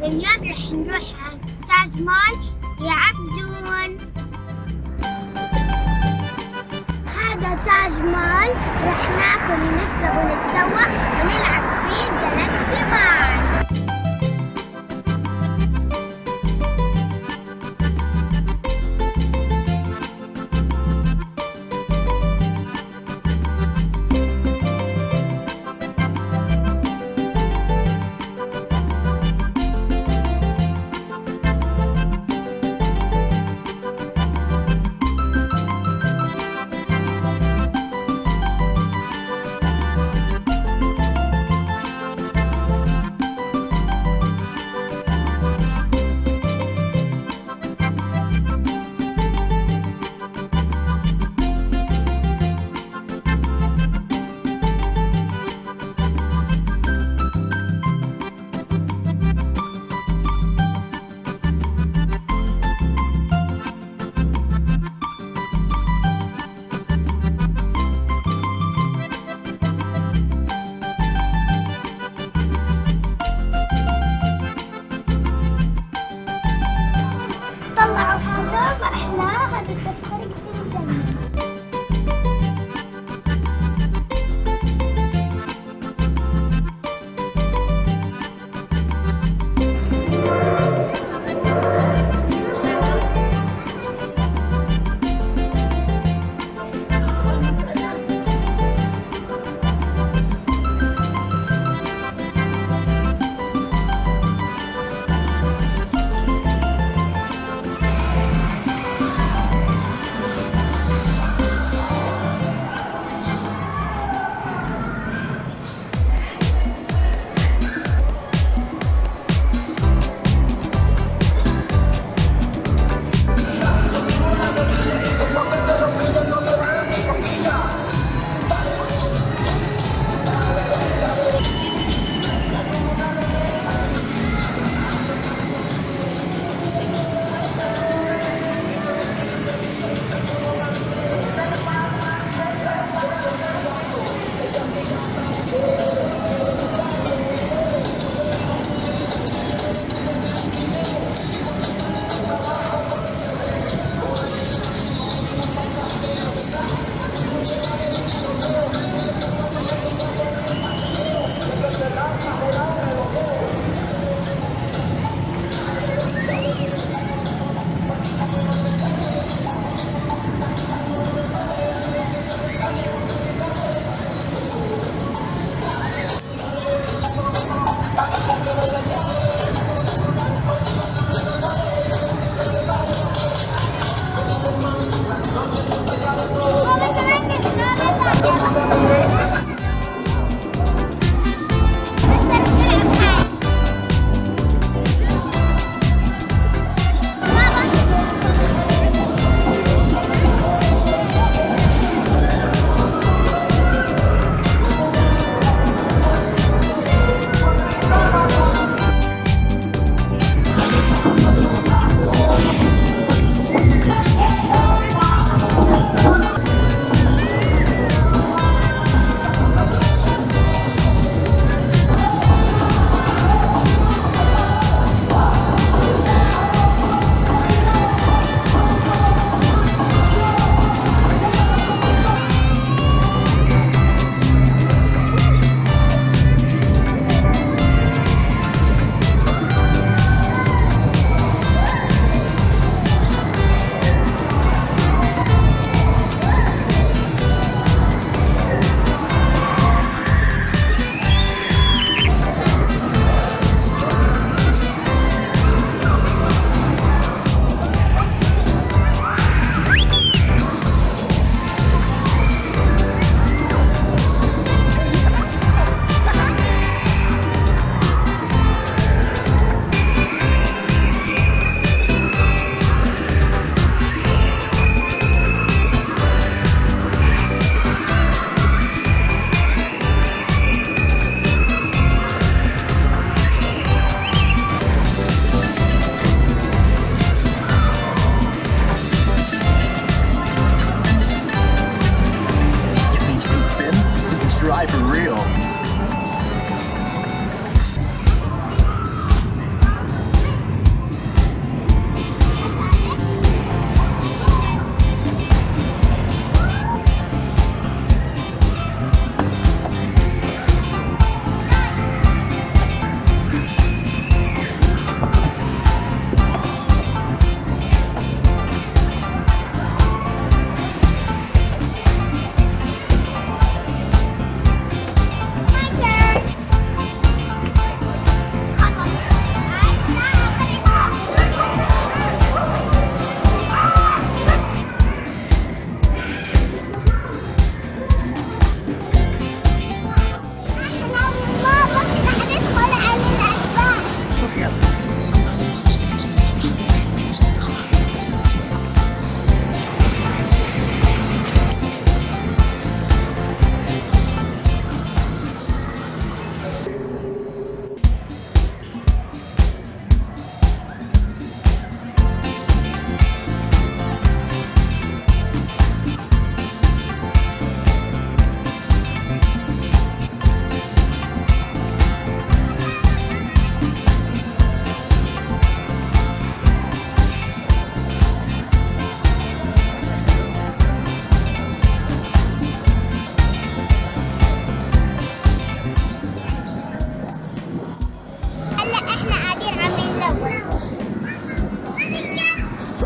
واليوم رح نروح على تاج مال يا عبدون هذا تاج مال رح ناكل ونشرب ونتسوق ونلعب فيه جالكسي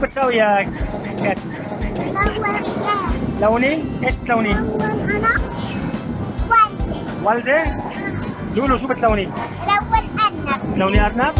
بار تساوي يا كان لوني؟ إيش بتلوني؟ لون أنا والدي والدة. لولو شو بتلوني. لون أرنب. لوني أرنب؟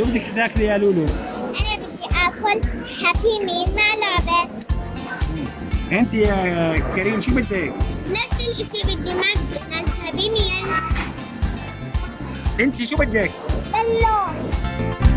شو بدك تاكلي يا لولو؟ أنا بدي آكل Happy Meal مع لعبة أنت يا كارين شو بدك؟ نفس الإشي بدي McDonald's Happy Meal أنت شو بدك؟ بلون